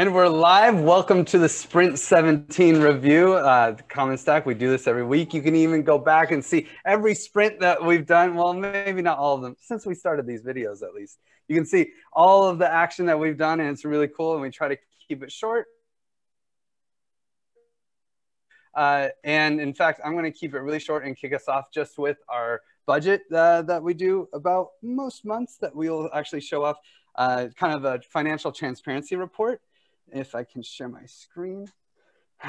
And we're live. Welcome to the Sprint 17 review. Uh, Common Stack, we do this every week. You can even go back and see every sprint that we've done. Well, maybe not all of them, since we started these videos at least. You can see all of the action that we've done, and it's really cool. And we try to keep it short. Uh, and in fact, I'm going to keep it really short and kick us off just with our budget uh, that we do about most months that we'll actually show off uh, kind of a financial transparency report if I can share my screen.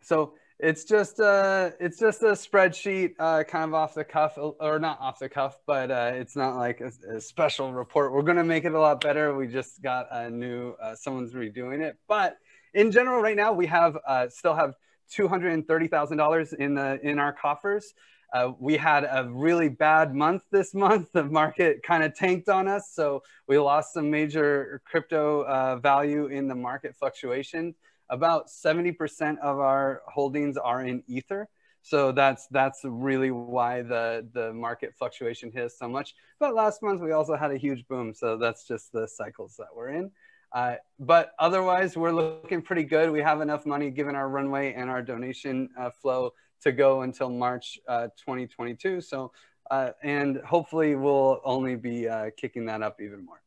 So it's just a, uh, it's just a spreadsheet, uh, kind of off the cuff, or not off the cuff, but uh, it's not like a, a, special report. We're gonna make it a lot better. We just got a new, uh, someone's redoing it. But in general, right now we have uh, still have two hundred and thirty thousand dollars in the in our coffers. Uh, we had a really bad month this month. The market kind of tanked on us. So we lost some major crypto uh, value in the market fluctuation. About 70% of our holdings are in Ether. So that's that's really why the, the market fluctuation hit us so much. But last month we also had a huge boom. So that's just the cycles that we're in. Uh, but otherwise, we're looking pretty good. We have enough money given our runway and our donation uh, flow to go until March uh, 2022. So, uh, and hopefully we'll only be uh, kicking that up even more.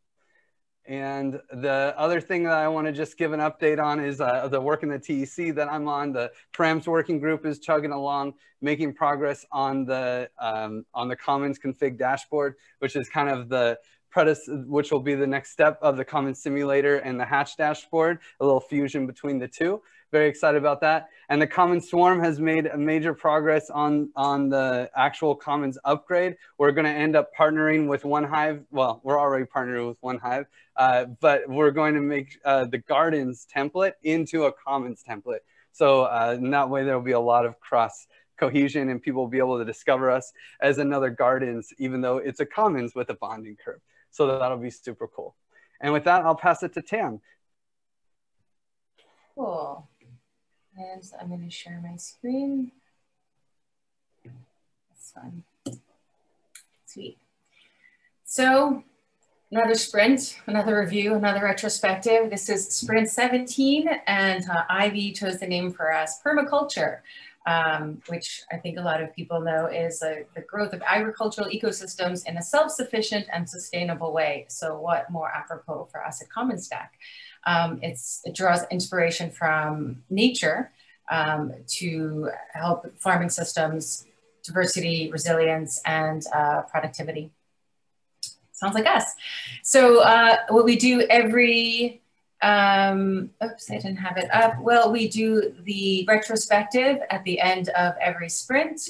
And the other thing that I want to just give an update on is uh, the work in the TEC that I'm on. The params working group is chugging along, making progress on the um, on the Commons config dashboard, which is kind of the which will be the next step of the Commons simulator and the Hatch dashboard, a little fusion between the two. Very excited about that. And the Commons Swarm has made a major progress on, on the actual Commons upgrade. We're going to end up partnering with 1Hive. Well, we're already partnered with 1Hive, uh, but we're going to make uh, the Gardens template into a Commons template. So uh, in that way, there will be a lot of cross cohesion and people will be able to discover us as another Gardens, even though it's a Commons with a bonding curve. So that'll be super cool. And with that, I'll pass it to Tam. Cool. And I'm going to share my screen. That's fun. Sweet. So another sprint, another review, another retrospective. This is sprint 17 and uh, Ivy chose the name for us, permaculture um, which I think a lot of people know is uh, the growth of agricultural ecosystems in a self-sufficient and sustainable way. So what more apropos for us at Common Stack? Um, it draws inspiration from nature um, to help farming systems, diversity, resilience, and uh, productivity. Sounds like us. So uh, what we do every um, oops, I didn't have it up. Well, we do the retrospective at the end of every sprint,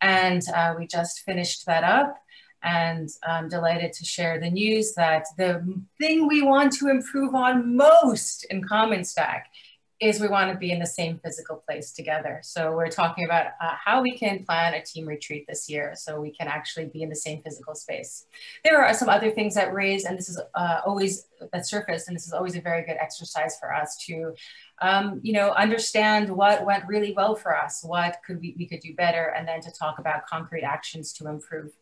and uh, we just finished that up. And I'm delighted to share the news that the thing we want to improve on most in Common Stack is we want to be in the same physical place together. So we're talking about uh, how we can plan a team retreat this year so we can actually be in the same physical space. There are some other things that raise, and this is uh, always that surface, and this is always a very good exercise for us to, um, you know, understand what went really well for us, what could we, we could do better, and then to talk about concrete actions to improve.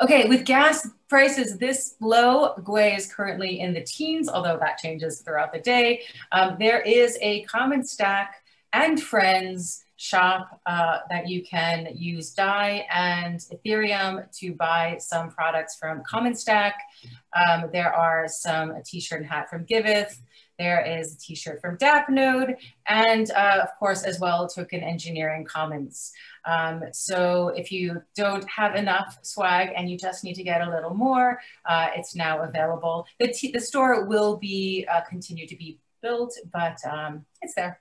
Okay, with gas prices this low, Gwei is currently in the teens, although that changes throughout the day. Um, there is a common stack and friends shop uh, that you can use DAI and Ethereum to buy some products from Common Stack. Um, there are some a t-shirt and hat from Giveth. There is a t-shirt from DAppNode, and uh, of course, as well, Token Engineering Commons. Um, so if you don't have enough swag and you just need to get a little more, uh, it's now available. The, the store will be uh, continue to be built, but um, it's there.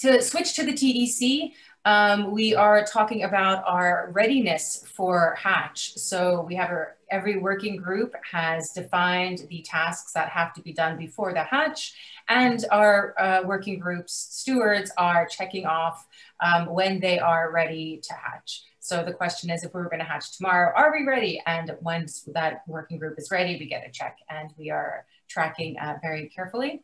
To switch to the TEC, um, we are talking about our readiness for Hatch. So we have our, every working group has defined the tasks that have to be done before the Hatch, and our uh, working groups stewards are checking off um, when they are ready to hatch. So the question is, if we were going to hatch tomorrow, are we ready? And once that working group is ready, we get a check, and we are tracking uh, very carefully.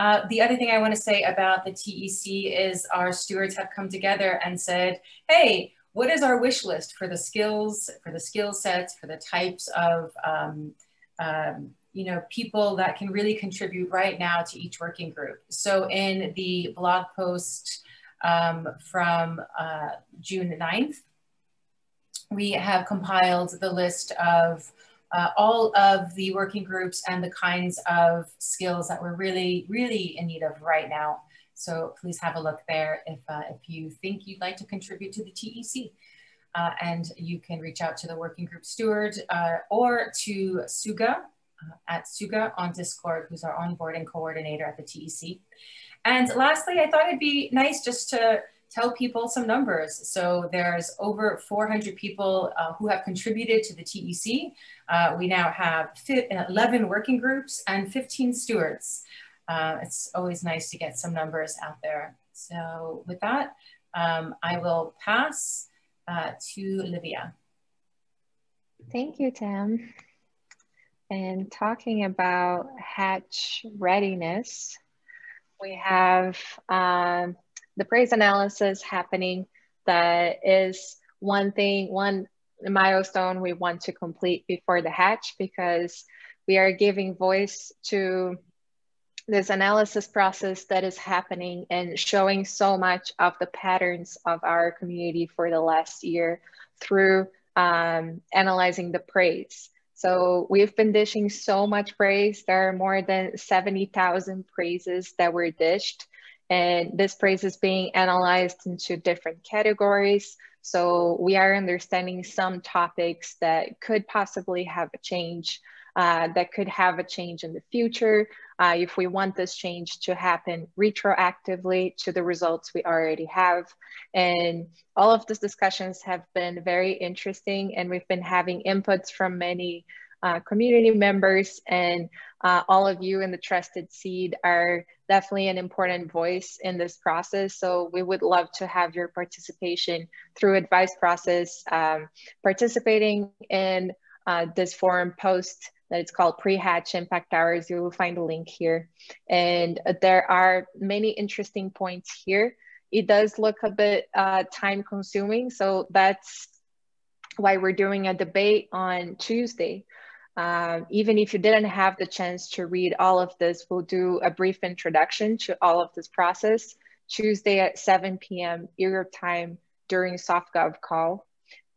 Uh, the other thing I want to say about the TEC is our stewards have come together and said, hey, what is our wish list for the skills, for the skill sets, for the types of um, um, you know, people that can really contribute right now to each working group. So in the blog post um, from uh, June 9th, we have compiled the list of uh, all of the working groups and the kinds of skills that we're really, really in need of right now. So please have a look there if, uh, if you think you'd like to contribute to the TEC. Uh, and you can reach out to the working group steward uh, or to Suga uh, at Suga on Discord, who's our onboarding coordinator at the TEC. And lastly, I thought it'd be nice just to tell people some numbers. So there's over 400 people uh, who have contributed to the TEC. Uh, we now have 11 working groups and 15 stewards. Uh, it's always nice to get some numbers out there. So with that, um, I will pass uh, to Livia. Thank you, Tim. And talking about hatch readiness, we have um, the praise analysis happening that is one thing, one milestone we want to complete before the hatch because we are giving voice to this analysis process that is happening and showing so much of the patterns of our community for the last year through um, analyzing the praise. So we've been dishing so much praise. There are more than 70,000 praises that were dished. And this praise is being analyzed into different categories. So we are understanding some topics that could possibly have a change, uh, that could have a change in the future uh, if we want this change to happen retroactively to the results we already have. And all of these discussions have been very interesting and we've been having inputs from many uh, community members and uh, all of you in the Trusted Seed are definitely an important voice in this process. So we would love to have your participation through advice process, um, participating in uh, this forum post that it's called pre-hatch impact hours. You will find a link here. And there are many interesting points here. It does look a bit uh, time consuming. So that's why we're doing a debate on Tuesday. Um, even if you didn't have the chance to read all of this, we'll do a brief introduction to all of this process Tuesday at 7 p.m. Europe time during SoftGov call.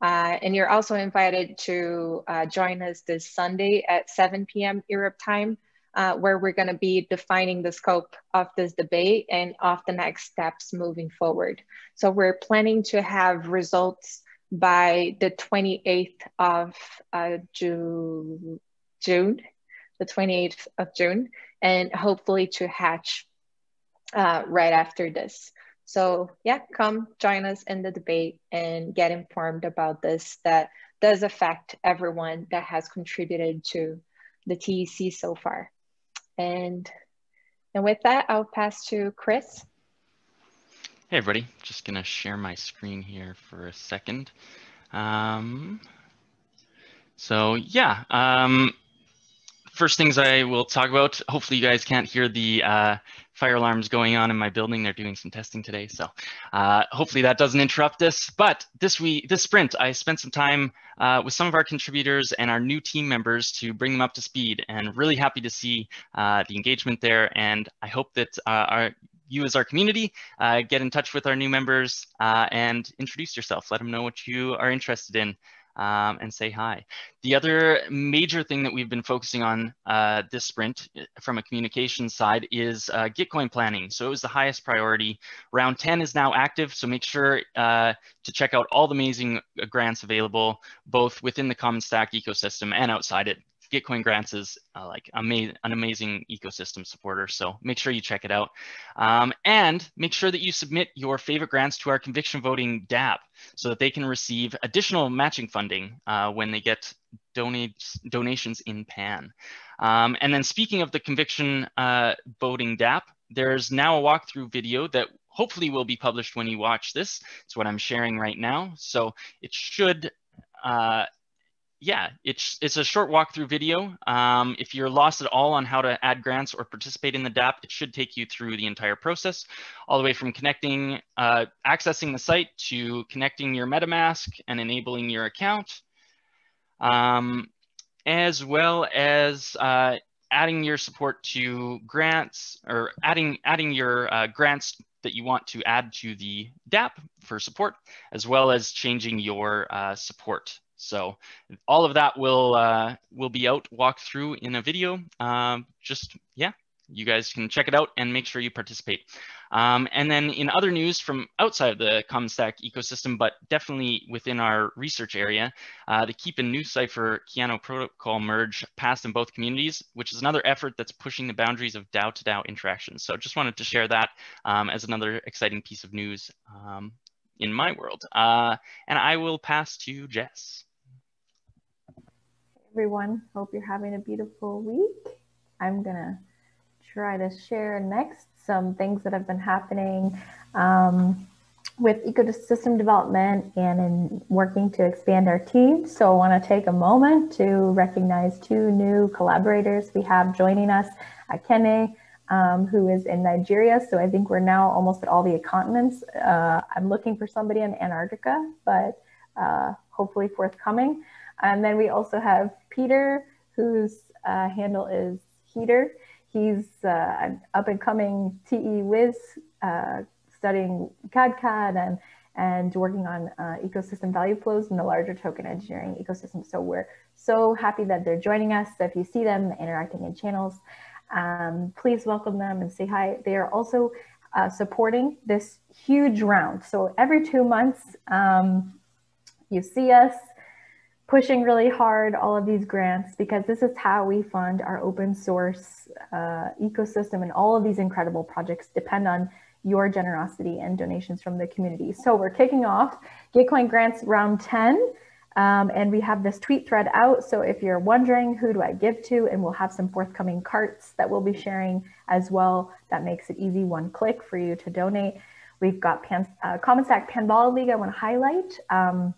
Uh, and you're also invited to uh, join us this Sunday at 7 p.m. Europe time, uh, where we're going to be defining the scope of this debate and of the next steps moving forward. So we're planning to have results by the 28th of uh, June, June, the 28th of June, and hopefully to hatch uh, right after this. So yeah, come join us in the debate and get informed about this that does affect everyone that has contributed to the TEC so far. And, and with that, I'll pass to Chris. Hey everybody, just gonna share my screen here for a second. Um, so yeah, um, first things I will talk about, hopefully you guys can't hear the uh, fire alarms going on in my building. They're doing some testing today. So uh, hopefully that doesn't interrupt us. But this week, this sprint, I spent some time uh, with some of our contributors and our new team members to bring them up to speed and really happy to see uh, the engagement there. And I hope that uh, our you as our community, uh, get in touch with our new members uh, and introduce yourself. Let them know what you are interested in um, and say hi. The other major thing that we've been focusing on uh, this sprint uh, from a communication side is uh, Gitcoin planning. So it was the highest priority. Round 10 is now active, so make sure uh, to check out all the amazing uh, grants available, both within the Common Stack ecosystem and outside it. Gitcoin Grants is uh, like ama an amazing ecosystem supporter. So make sure you check it out. Um, and make sure that you submit your favorite grants to our conviction voting DApp so that they can receive additional matching funding uh, when they get donates, donations in PAN. Um, and then speaking of the conviction uh, voting DApp, there's now a walkthrough video that hopefully will be published when you watch this. It's what I'm sharing right now. So it should uh, yeah, it's it's a short walkthrough video. Um, if you're lost at all on how to add grants or participate in the DApp, it should take you through the entire process, all the way from connecting, uh, accessing the site to connecting your MetaMask and enabling your account. Um, as well as uh, adding your support to grants or adding adding your uh, grants that you want to add to the DApp for support, as well as changing your uh, support. So all of that will uh, will be out walk through in a video. Um, just yeah, you guys can check it out and make sure you participate. Um, and then in other news from outside the Common Stack ecosystem, but definitely within our research area, uh, the Keep and NuCypher KEANU protocol merge passed in both communities, which is another effort that's pushing the boundaries of DAO to DAO interactions. So just wanted to share that um, as another exciting piece of news um, in my world. Uh, and I will pass to Jess. Everyone, hope you're having a beautiful week. I'm gonna try to share next some things that have been happening um, with ecosystem development and in working to expand our team. So I want to take a moment to recognize two new collaborators we have joining us, Akene, um, who is in Nigeria. So I think we're now almost at all the continents. Uh, I'm looking for somebody in Antarctica, but uh, hopefully forthcoming. And then we also have Peter, whose uh, handle is Heater. He's uh, an up and coming TE whiz, uh, studying cadCAD and, and working on uh, ecosystem value flows in the larger token engineering ecosystem. So we're so happy that they're joining us. So if you see them interacting in channels, um, please welcome them and say hi. They are also uh, supporting this huge round. So every two months, um, you see us pushing really hard all of these grants because this is how we fund our open source uh, ecosystem and all of these incredible projects depend on your generosity and donations from the community. So we're kicking off Gitcoin Grants round 10 um, and we have this tweet thread out. So if you're wondering who do I give to and we'll have some forthcoming carts that we'll be sharing as well. That makes it easy, one click for you to donate. We've got Pan, uh, Common Stack Panvala League I wanna highlight. Um,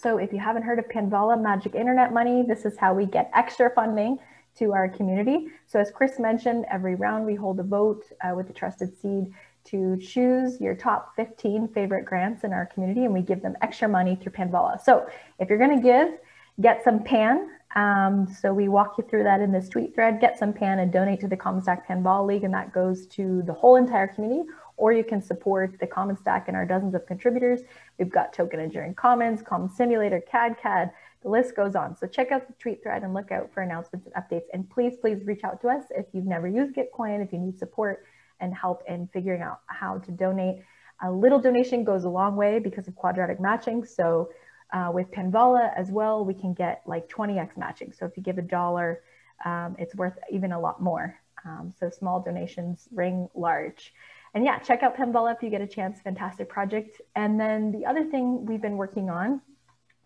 so if you haven't heard of Panvala Magic Internet Money, this is how we get extra funding to our community. So as Chris mentioned, every round we hold a vote uh, with the Trusted Seed to choose your top 15 favorite grants in our community and we give them extra money through Panvala. So if you're gonna give, get some Pan. Um, so we walk you through that in this tweet thread, get some Pan and donate to the Common Stack Panvala League and that goes to the whole entire community or you can support the Common Stack and our dozens of contributors. We've got Token Engineering Commons, Common Simulator, cadCAD, the list goes on. So check out the tweet thread and look out for announcements and updates. And please, please reach out to us if you've never used Gitcoin, if you need support and help in figuring out how to donate. A little donation goes a long way because of quadratic matching. So uh, with Panvala as well, we can get like 20x matching. So if you give a dollar, um, it's worth even a lot more. Um, so small donations ring large. And yeah, check out Panvala if you get a chance. Fantastic project. And then the other thing we've been working on,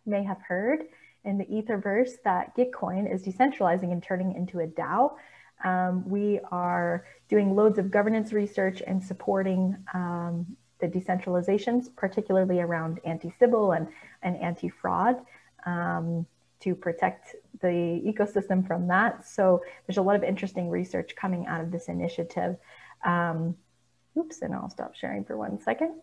may have heard in the Etherverse that Gitcoin is decentralizing and turning into a DAO. Um, we are doing loads of governance research and supporting um, the decentralizations, particularly around anti-Sybil and, and anti-fraud um, to protect the ecosystem from that. So there's a lot of interesting research coming out of this initiative. Um, oops, and I'll stop sharing for one second.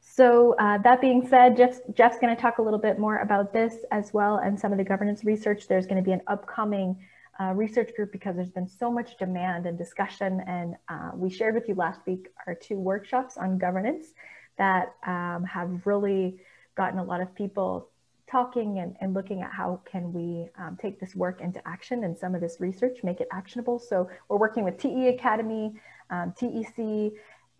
So uh, that being said, Jeff, Jeff's going to talk a little bit more about this as well and some of the governance research. There's going to be an upcoming uh, research group because there's been so much demand and discussion. And uh, we shared with you last week our two workshops on governance that um, have really gotten a lot of people talking and, and looking at how can we um, take this work into action and some of this research, make it actionable. So we're working with TE Academy, um, TEC,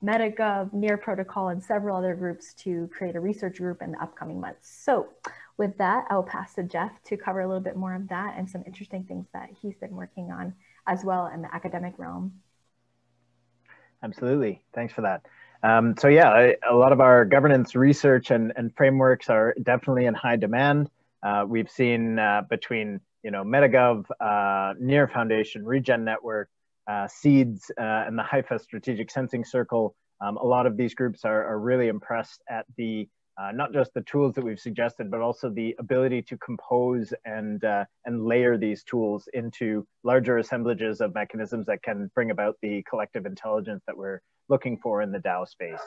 MetaGov, Near Protocol, and several other groups to create a research group in the upcoming months. So with that, I'll pass to Jeff to cover a little bit more of that and some interesting things that he's been working on as well in the academic realm. Absolutely. Thanks for that. Um, so yeah, a lot of our governance research and, and frameworks are definitely in high demand. Uh, we've seen uh, between you know MetaGov, uh, Near Foundation, Regen Network, seeds uh, and the HIFA Strategic Sensing Circle. Um, a lot of these groups are, are really impressed at the uh, not just the tools that we've suggested, but also the ability to compose and uh, and layer these tools into larger assemblages of mechanisms that can bring about the collective intelligence that we're looking for in the DAO space.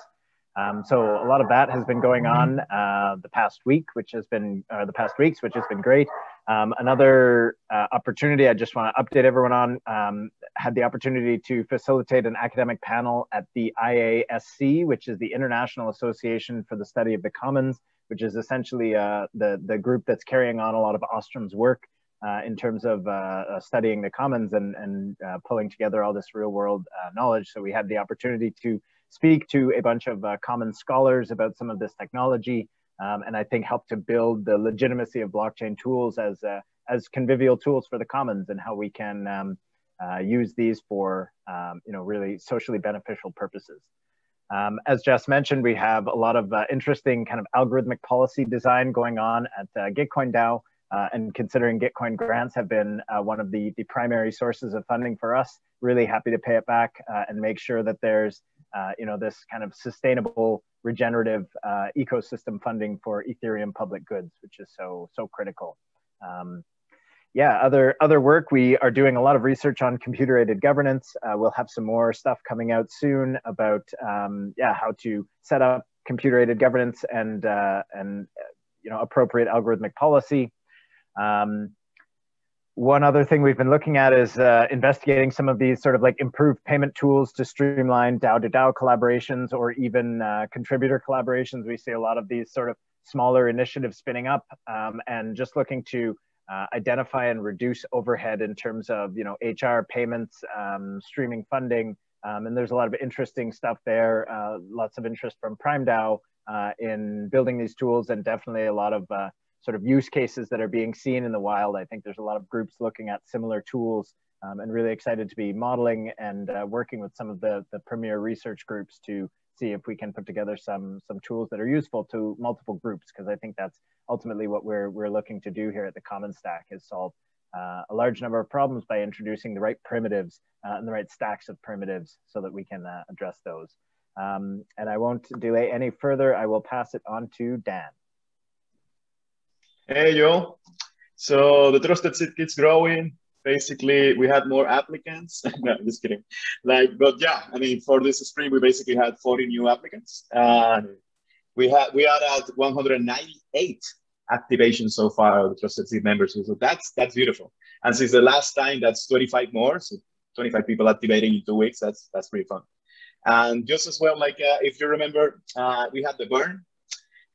Um, so a lot of that has been going on uh, the past week, which has been, uh, the past weeks, which has been great. Um, another uh, opportunity I just want to update everyone on um, had the opportunity to facilitate an academic panel at the IASC, which is the International Association for the Study of the Commons, which is essentially uh, the, the group that's carrying on a lot of Ostrom's work uh, in terms of uh, uh, studying the commons and, and uh, pulling together all this real world knowledge. So we had the opportunity to speak to a bunch of common scholars about some of this technology um, and I think help to build the legitimacy of blockchain tools as, uh, as convivial tools for the commons and how we can um, uh, use these for um, you know, really socially beneficial purposes. Um, as Jess mentioned, we have a lot of uh, interesting kind of algorithmic policy design going on at uh, Gitcoin DAO. Uh, and considering Gitcoin grants have been uh, one of the, the primary sources of funding for us, really happy to pay it back and make sure that there's uh, you know, this kind of sustainable regenerative uh, ecosystem funding for Ethereum public goods, which is so, so critical. Um, yeah, other, other work, we are doing a lot of research on computer-aided governance. Uh, we'll have some more stuff coming out soon about, um, yeah, how to set up computer-aided governance and, uh, and you know, appropriate algorithmic policy. Um, one other thing we've been looking at is uh, investigating some of these sort of like improved payment tools to streamline DAO to DAO collaborations or even uh, contributor collaborations. We see a lot of these sort of smaller initiatives spinning up um, and just looking to uh, identify and reduce overhead in terms of you know HR payments, um, streaming funding, um, and there's a lot of interesting stuff there. Uh, lots of interest from Prime DAO uh, in building these tools, and definitely a lot of uh, sort of use cases that are being seen in the wild. I think there's a lot of groups looking at similar tools um, and really excited to be modeling and uh, working with some of the, the premier research groups to see if we can put together some, some tools that are useful to multiple groups, because I think that's ultimately what we're, we're looking to do here at the Common Stack is solve uh, a large number of problems by introducing the right primitives uh, and the right stacks of primitives so that we can uh, address those. Um, and I won't delay any further. I will pass it on to Dan. Hey, Joe. So the trusted seed keeps growing. Basically, we had more applicants. no, just kidding. Like, but yeah, I mean, for this spring, we basically had 40 new applicants. And we had we are at 198 activations so far of the trusted seed members. So that's that's beautiful. And since the last time, that's 25 more. So 25 people activating in two weeks. That's that's pretty fun. And just as well, like uh, if you remember, uh, we had the burn,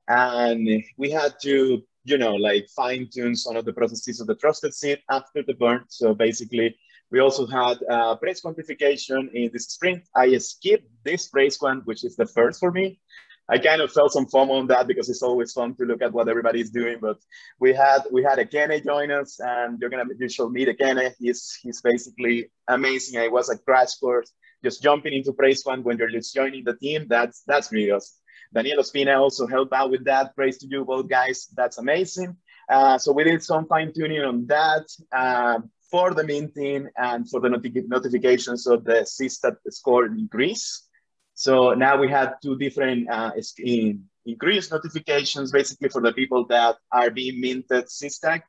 and we had to you know, like fine tune some of the processes of the trusted seed after the burn. So basically, we also had uh, praise quantification in this sprint. I skipped this praise quant, which is the first for me. I kind of felt some FOMO on that because it's always fun to look at what everybody's doing. But we had we had Akene join us, and you're gonna you should meet Akene. He's he's basically amazing. I was a crash course just jumping into praise quant when you're just joining the team. That's that's really awesome. Daniel Ospina also helped out with that. Praise to you both guys. That's amazing. Uh, so we did some fine tuning on that uh, for the minting and for the noti- notifications of the CSTK score increase. So now we have two different uh, in increased notifications, basically for the people that are being minted CSTK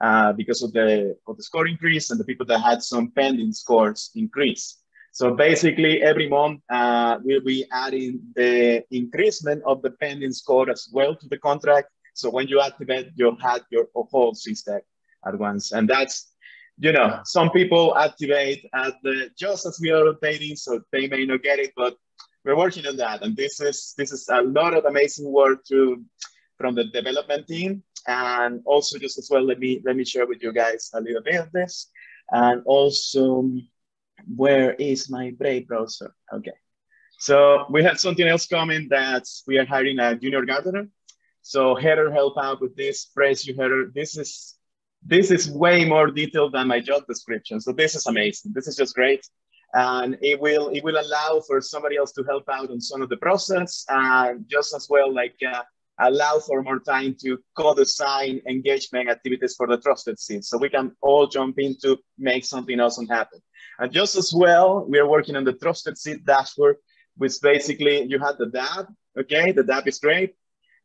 uh, because of the, of the score increase and the people that had some pending scores increase. So basically, every month uh, we'll be adding the increasement of the pending score as well to the contract. So when you activate, you'll have your whole system at once. And that's, you know, some people activate at the just as we are rotating, so they may not get it, but we're working on that. And this is this is a lot of amazing work to from the development team. And also just as well, let me let me share with you guys a little bit of this. And also where is my Brave browser? Okay. So we have something else coming that we are hiring a junior gardener. So Heather help out with this, praise you Heather. This is this is way more detailed than my job description. So this is amazing. This is just great. And it will it will allow for somebody else to help out on some of the process and just as well like uh, allow for more time to co-design engagement activities for the trusted seeds. So we can all jump in to make something awesome happen. And just as well, we are working on the trusted seed dashboard, which basically you had the DApp, okay? The DApp is great.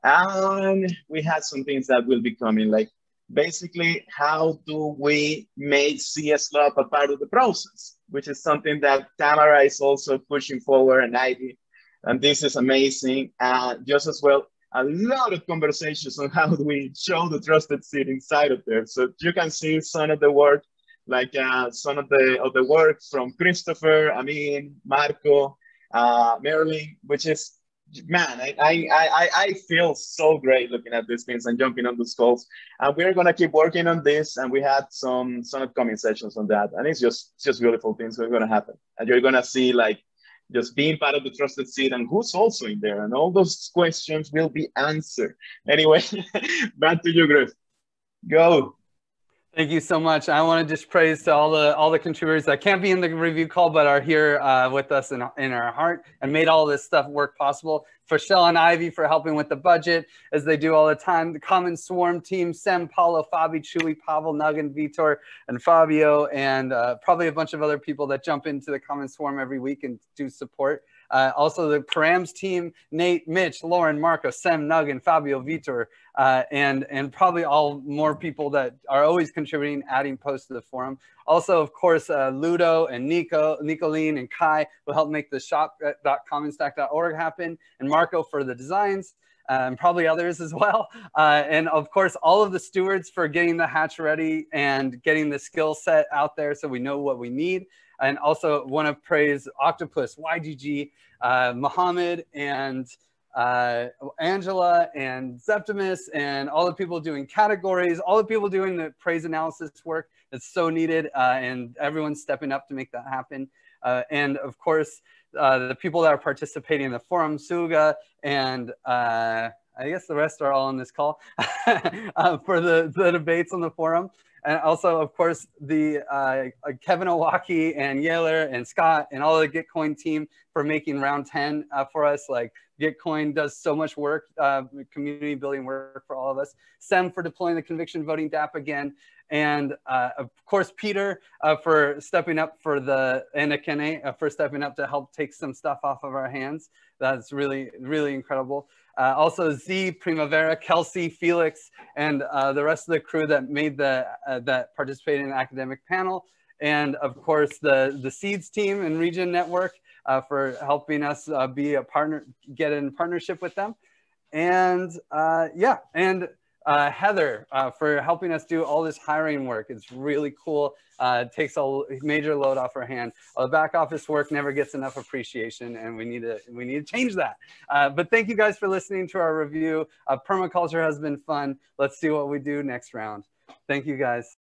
And we had some things that will be coming, like basically how do we make CSLOP a part of the process, which is something that Tamara is also pushing forward and Ivy. And this is amazing. Uh, just as well, a lot of conversations on how do we show the trusted seed inside of there. So you can see some of the work, like uh, some of the of the work from Christopher, mean, Marco, uh, Marilyn, which is man, I, I, I, feel so great looking at these things and jumping on those calls. And we're gonna keep working on this. And we had some some upcoming sessions on that. And it's just it's just beautiful things that are gonna happen. And you're gonna see like just being part of the trusted seed and who's also in there. And all those questions will be answered. Anyway, back to you, Griff. Go. Thank you so much. I want to just praise to all the all the contributors that can't be in the review call, but are here uh, with us in, in our heart and made all this stuff work possible. For Shell and Ivy for helping with the budget, as they do all the time. The Common Swarm team, Sam, Paulo, Fabi, Chewy, Pavel, Nugget, Vitor, and Fabio, and uh, probably a bunch of other people that jump into the Common Swarm every week and do support. Uh, also, the Params team, Nate, Mitch, Lauren, Marco, Sem, Nugget, Fabio, Vitor, uh, and, and probably all more people that are always contributing, adding posts to the forum. Also, of course, uh, Ludo and Nico, Nicolene and Kai will help make the shop.commonstack.org happen, and Marco for the designs. Uh, and probably others as well. Uh, and of course, all of the stewards for getting the hatch ready and getting the skill set out there so we know what we need and also want to praise Octopus, YGG, uh, Muhammad, and uh, Angela, and Septimus, and all the people doing categories, all the people doing the praise analysis work that's so needed, uh, and everyone's stepping up to make that happen. Uh, and of course, uh, the people that are participating in the forum, Suga, and uh, I guess the rest are all on this call for the, the debates on the forum and also, of course, the uh, uh, Kevin Owocki and Yaler and Scott and all the Gitcoin team for making round 10 uh, for us. Like Gitcoin does so much work, uh, community building work for all of us. Sem for deploying the conviction voting DApp again. And uh, of course, Peter uh, for stepping up for the, and Akene for stepping up to help take some stuff off of our hands. That's really, really incredible. Uh, also Z, Primavera, Kelsey, Felix, and uh, the rest of the crew that made the, uh, that participated in the academic panel. And of course, the, the Seeds team and Regen Network uh, for helping us uh, be a partner, get in partnership with them. And uh, yeah, and uh, Heather uh, for helping us do all this hiring work. It's really cool. Uh, takes a major load off our hand. the back office work never gets enough appreciation, and we need to we need to change that. Uh, but thank you guys for listening to our review. Uh, permaculture has been fun. Let's see what we do next round. Thank you guys.